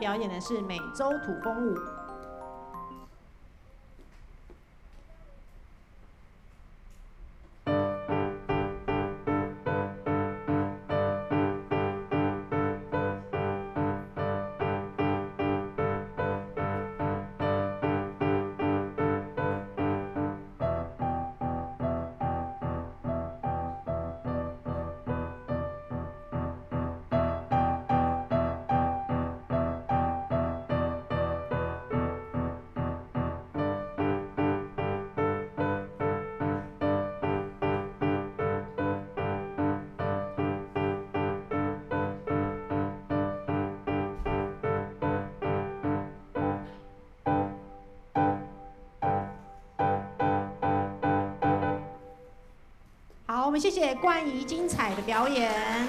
表演的是美洲土风舞。好，我们谢谢冠仪精彩的表演。